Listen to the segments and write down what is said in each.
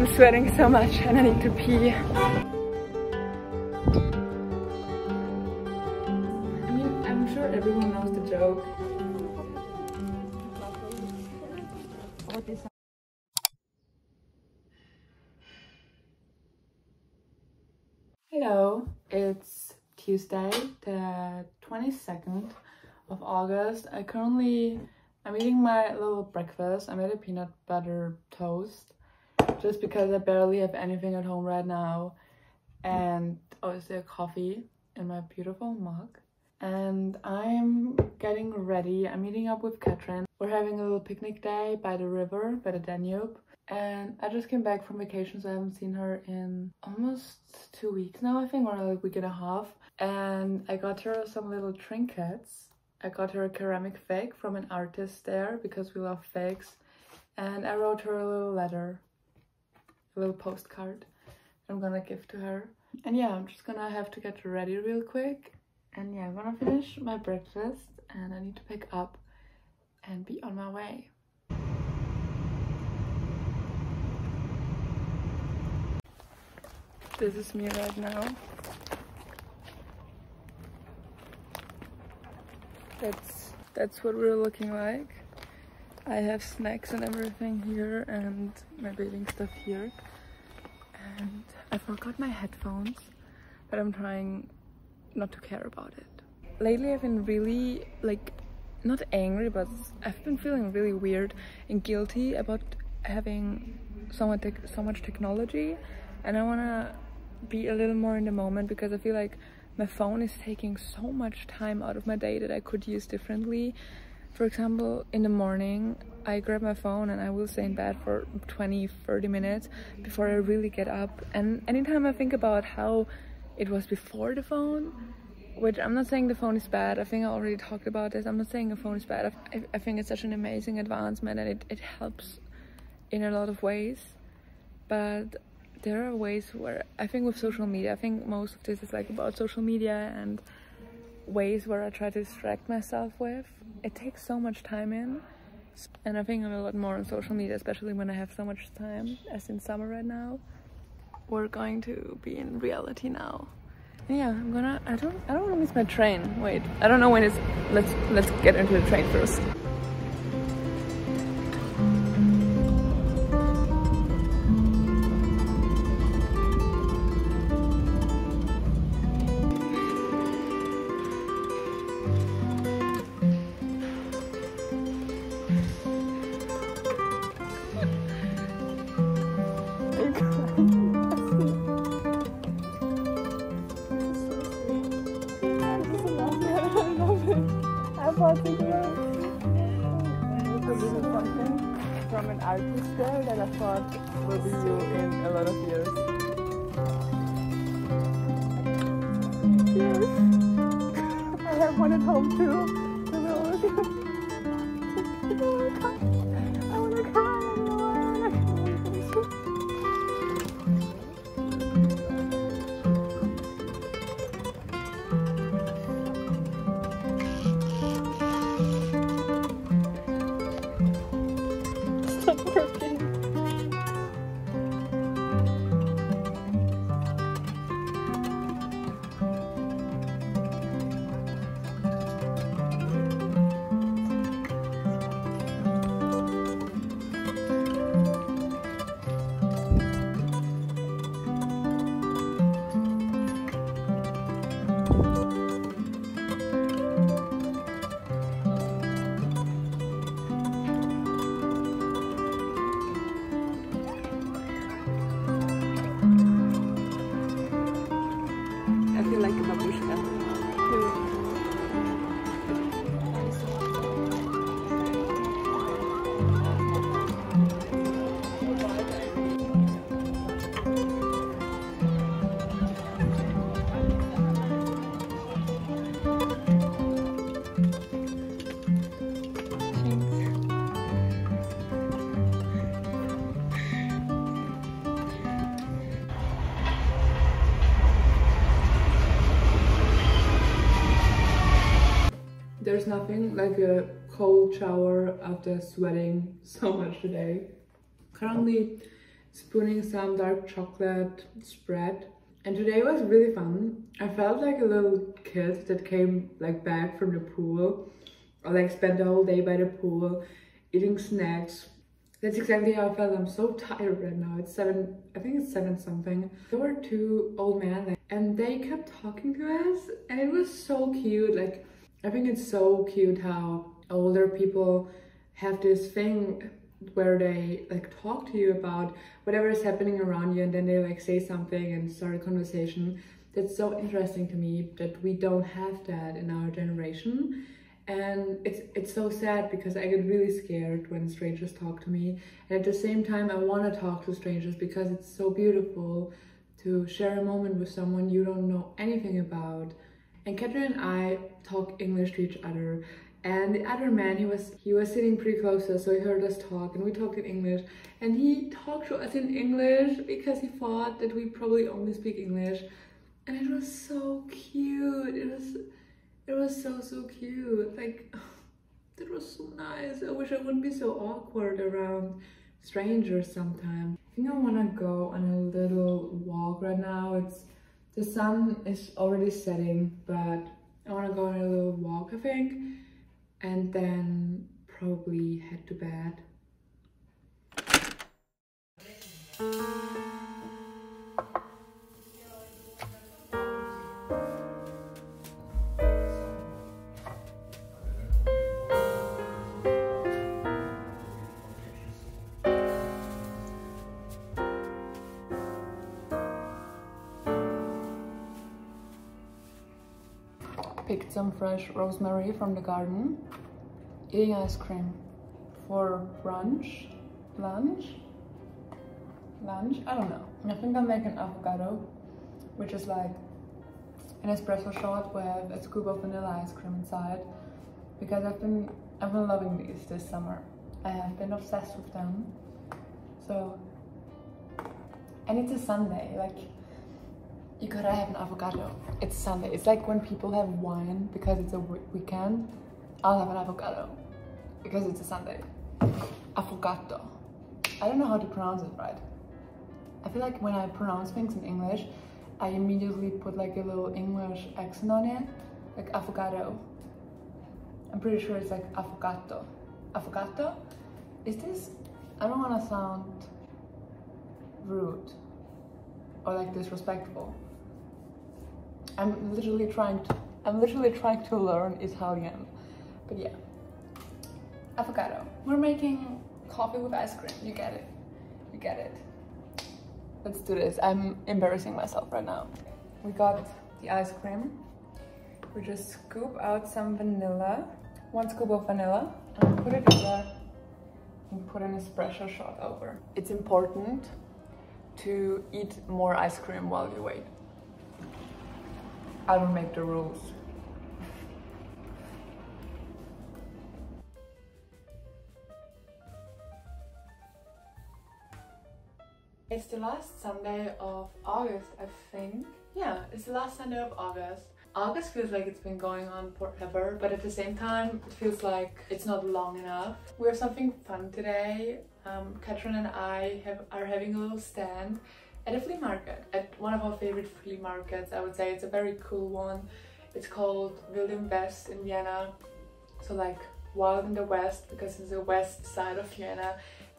I'm sweating so much and I need to pee. I mean, I'm sure everyone knows the joke. Hello, it's Tuesday, the 22nd of August. I currently, I'm eating my little breakfast. I made a peanut butter toast just because I barely have anything at home right now. And obviously a coffee in my beautiful mug. And I'm getting ready. I'm meeting up with Katrin. We're having a little picnic day by the river, by the Danube. And I just came back from vacation, so I haven't seen her in almost two weeks now, I think, or a week and a half. And I got her some little trinkets. I got her a ceramic fake from an artist there because we love fakes And I wrote her a little letter, a little postcard I'm gonna give to her. And yeah, I'm just gonna have to get ready real quick. And yeah, I'm gonna finish my breakfast and I need to pick up and be on my way. This is me right now. That's that's what we're looking like. I have snacks and everything here and my bathing stuff here. And I forgot my headphones, but I'm trying not to care about it. Lately I've been really like not angry but I've been feeling really weird and guilty about having so much, so much technology and I want to be a little more in the moment because I feel like my phone is taking so much time out of my day that I could use differently. For example, in the morning, I grab my phone and I will stay in bed for 20 30 minutes before I really get up. And anytime I think about how it was before the phone, which I'm not saying the phone is bad, I think I already talked about this. I'm not saying the phone is bad, I, I think it's such an amazing advancement and it, it helps in a lot of ways. But there are ways where I think with social media, I think most of this is like about social media and ways where I try to distract myself with. It takes so much time in. And I think I'm a lot more on social media, especially when I have so much time, as in summer right now. We're going to be in reality now. Yeah, I'm gonna. I don't. I don't want to miss my train. Wait, I don't know when it's. Let's let's get into the train first. From an artist there that I thought will be you in a lot of years. I have one at home too. broken. There's nothing like a cold shower after sweating so much today. Currently, spooning some dark chocolate spread. And today was really fun. I felt like a little kid that came like back from the pool or like spent the whole day by the pool eating snacks. That's exactly how I felt. I'm so tired right now. It's seven, I think it's seven something. There were two old men and they kept talking to us and it was so cute. Like, I think it's so cute how older people have this thing where they like talk to you about whatever is happening around you and then they like say something and start a conversation. That's so interesting to me that we don't have that in our generation. And it's it's so sad because I get really scared when strangers talk to me. And at the same time I want to talk to strangers because it's so beautiful to share a moment with someone you don't know anything about and Katrin and I talk English to each other and the other man he was he was sitting pretty close to us so he heard us talk and we talked in English and he talked to us in English because he thought that we probably only speak English and it was so cute it was it was so, so cute. Like, that was so nice. I wish I wouldn't be so awkward around strangers sometimes. I think I want to go on a little walk right now. It's The sun is already setting, but I want to go on a little walk, I think. And then probably head to bed. Some fresh rosemary from the garden, eating ice cream for brunch, lunch, lunch, I don't know. I think I'll make an avocado, which is like an espresso shot with a scoop of vanilla ice cream inside because I've been I've been loving these this summer. I have been obsessed with them. So and it's a Sunday, like you gotta have an avocado. It's Sunday. It's like when people have wine because it's a weekend. I'll have an avocado because it's a Sunday. Avocado. I don't know how to pronounce it right. I feel like when I pronounce things in English, I immediately put like a little English accent on it, like avocado. I'm pretty sure it's like affogato. Avocado? Is this, I don't wanna sound rude or like disrespectful. I'm literally trying to I'm literally trying to learn Italian. But yeah. Avocado. We're making coffee with ice cream. You get it. You get it. Let's do this. I'm embarrassing myself right now. We got the ice cream. We just scoop out some vanilla. One scoop of vanilla and put it in there and put an espresso shot over. It's important to eat more ice cream while you wait. I don't make the rules. It's the last Sunday of August, I think. Yeah, it's the last Sunday of August. August feels like it's been going on forever, but at the same time, it feels like it's not long enough. We have something fun today. Um, and I have, are having a little stand at a flea market, at one of our favorite flea markets, I would say. It's a very cool one. It's called William West in Vienna. So like wild in the west because it's the west side of Vienna.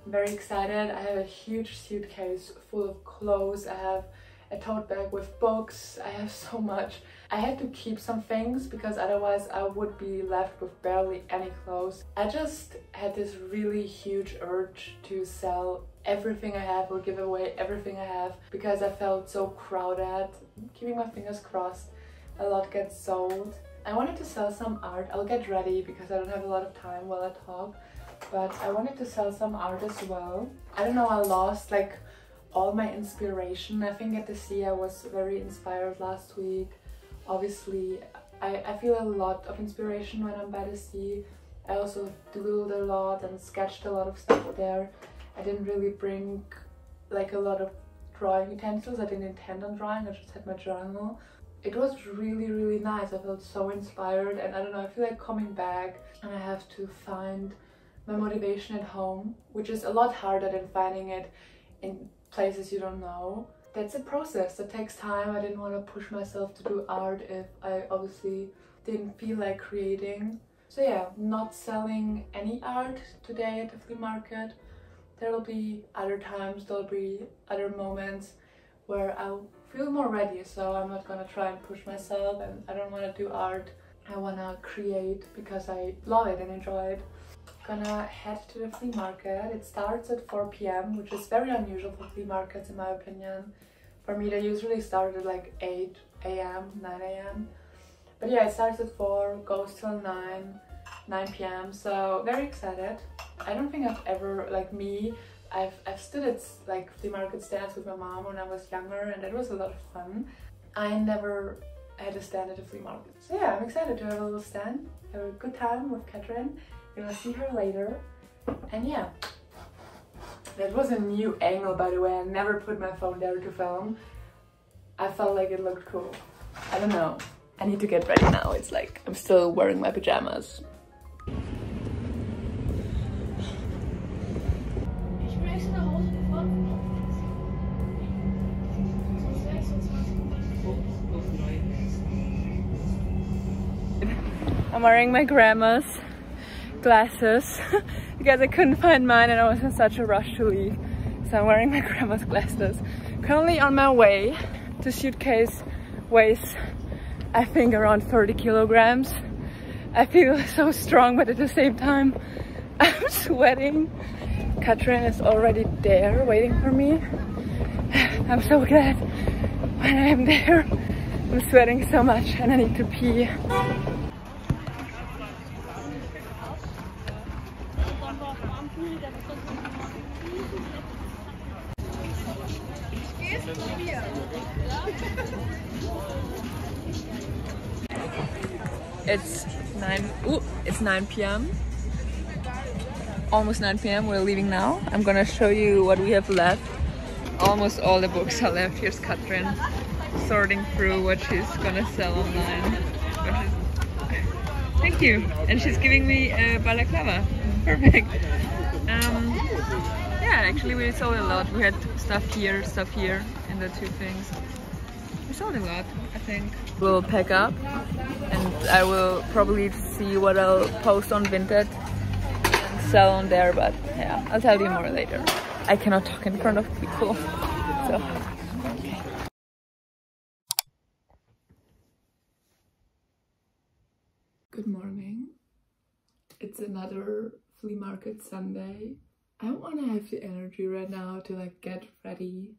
I'm very excited. I have a huge suitcase full of clothes. I have a tote bag with books. I have so much. I had to keep some things because otherwise I would be left with barely any clothes. I just had this really huge urge to sell everything I have or give away everything I have because I felt so crowded. Keeping my fingers crossed, a lot gets sold. I wanted to sell some art. I'll get ready because I don't have a lot of time while I talk. But I wanted to sell some art as well. I don't know, I lost like all my inspiration. I think at the sea I was very inspired last week. Obviously, I, I feel a lot of inspiration when I'm by the sea. I also doodled a lot and sketched a lot of stuff there. I didn't really bring like a lot of drawing utensils. I didn't intend on drawing, I just had my journal. It was really, really nice. I felt so inspired and I don't know, I feel like coming back and I have to find my motivation at home, which is a lot harder than finding it in places you don't know. That's a process that takes time. I didn't want to push myself to do art if I obviously didn't feel like creating. So yeah, not selling any art today at the flea market. There will be other times, there'll be other moments where I'll feel more ready. So I'm not gonna try and push myself and I don't wanna do art. I wanna create because I love it and enjoy it. Gonna head to the flea market. It starts at 4 p.m., which is very unusual for flea markets in my opinion. For me, they usually start at like 8 a.m., 9 a.m. But yeah, it starts at 4, goes till 9, 9 p.m. So very excited. I don't think I've ever, like me, I've, I've stood at like flea market stands with my mom when I was younger and that was a lot of fun. I never had a stand at a flea market. So yeah, I'm excited to have a little stand, have a good time with Katrin. Gonna see her later. And yeah, that was a new angle by the way. I never put my phone there to film. I felt like it looked cool. I don't know. I need to get ready now. It's like I'm still wearing my pajamas. I'm wearing my grandma's glasses because I couldn't find mine and I was in such a rush to leave. So I'm wearing my grandma's glasses. Currently on my way. The suitcase weighs I think around 30 kilograms. I feel so strong, but at the same time, I'm sweating. Katrin is already there waiting for me. I'm so glad when I'm there. I'm sweating so much and I need to pee. It's 9 ooh, it's 9 p.m. Almost 9 p.m. We're leaving now. I'm gonna show you what we have left. Almost all the books are left. Here's Katrin sorting through what she's gonna sell online. Thank you. And she's giving me a balaclava. Perfect. Um, yeah, actually we sold a lot. We had stuff here, stuff here the two things. We sold a lot, I think. We'll pack up and I will probably see what I'll post on Vinted and sell on there, but yeah, I'll tell you more later. I cannot talk in front of people, so. Good morning. It's another flea market Sunday. I don't want to have the energy right now to like get ready,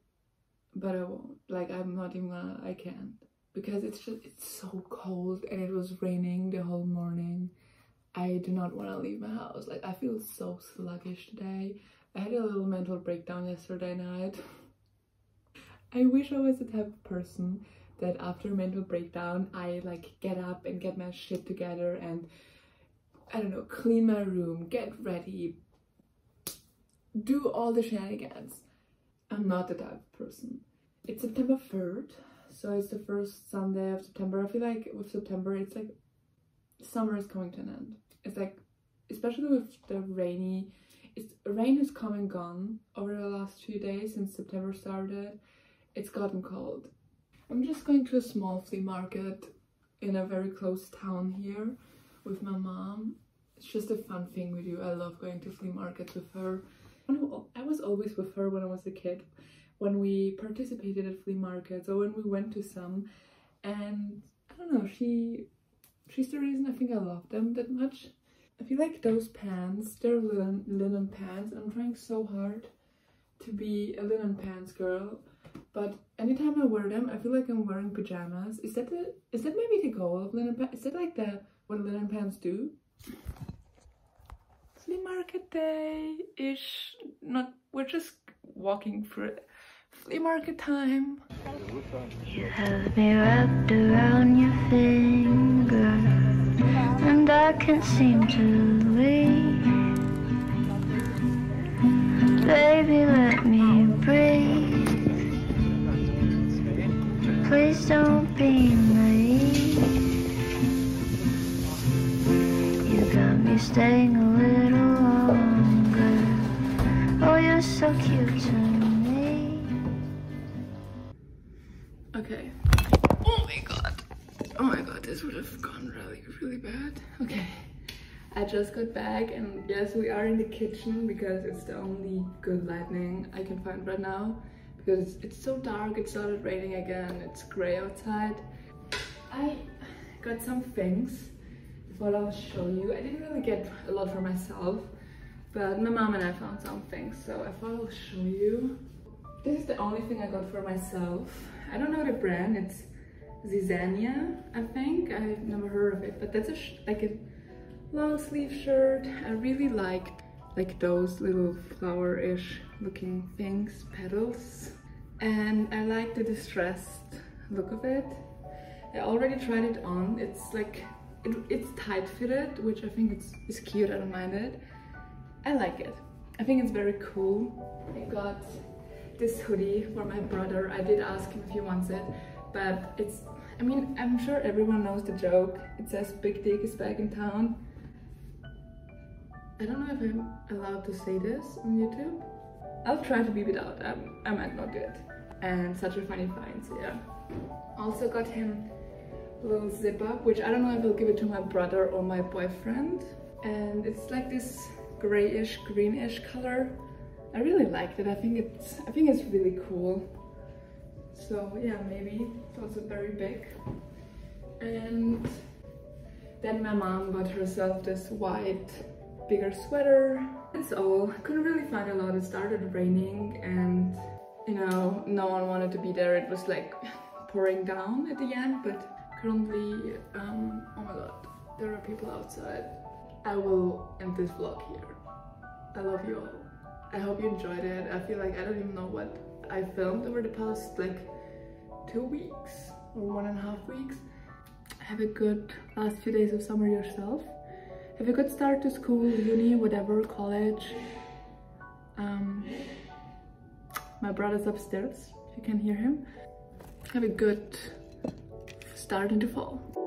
but I won't. Like I'm not even gonna, I can't. Because it's just it's so cold and it was raining the whole morning. I do not want to leave my house. Like i feel so sluggish today. I had a little mental breakdown yesterday night. I wish i was the type of person that after a mental breakdown i like get up and get my shit together and i don't know clean my room get ready do all the shenanigans i'm not type of person it's september 3rd so it's the first Sunday of September. I feel like with September, it's like summer is coming to an end. It's like, especially with the rainy, it's rain has come and gone over the last few days since September started. It's gotten cold. I'm just going to a small flea market in a very close town here with my mom. It's just a fun thing we do. I love going to flea markets with her. I was always with her when I was a kid when we participated at flea markets or when we went to some and I don't know she she's the reason I think I love them that much. I feel like those pants they're linen, linen pants. I'm trying so hard to be a linen pants girl but anytime I wear them I feel like I'm wearing pajamas. Is that the is that maybe the goal of linen pants is that like the what linen pants do flea market day ish not we're just walking through flea market time. You have me wrapped around your finger, and I can't seem to leave. Baby, let me breathe. Please don't be naive. You got me staying a I just got back and yes, we are in the kitchen because it's the only good lighting I can find right now. Because it's, so dark, it started raining again, it's gray outside. I got some things, what I'll show you. I didn't really get a lot for myself, but my mom and I found some things, so I thought I'll show you. This is the only thing I got for myself. I don't know the brand, it's Zizania, I think. I've never heard of it, but that's a like a long sleeve shirt. I really liked like those little flower-ish looking things, petals. And I like the distressed look of it. I already tried it on. It's like, it, it's tight fitted, which I think it's, is cute, I don't mind it. I like it. I think it's very cool. I got this hoodie for my brother. I did ask him if he wants it, but it's, I mean, I'm sure everyone knows the joke. It says Big Dick is back in town. I don't know if I'm allowed to say this on YouTube. I'll try to beep it out. I, I might not do it. And such a funny find, so yeah. Also got him a little zip up, which I don't know if I'll give it to my brother or my boyfriend. And it's like this grayish, greenish color. I really liked it. I think it's I think it's really cool. So yeah, maybe it's also very big. And then my mom got herself this white bigger sweater. That's all. Couldn't really find a lot. It started raining and you know, no one wanted to be there. It was like pouring down at the end, but currently, um, oh my god, there are people outside. I will end this vlog here. I love you all. I hope you enjoyed it. I feel like I don't even know what I filmed over the past like two weeks or one and a half weeks. Have a good last few days of summer yourself have a good start to school, uni, whatever, college. Um, my brother's upstairs, if you can hear him. Have a good start into fall.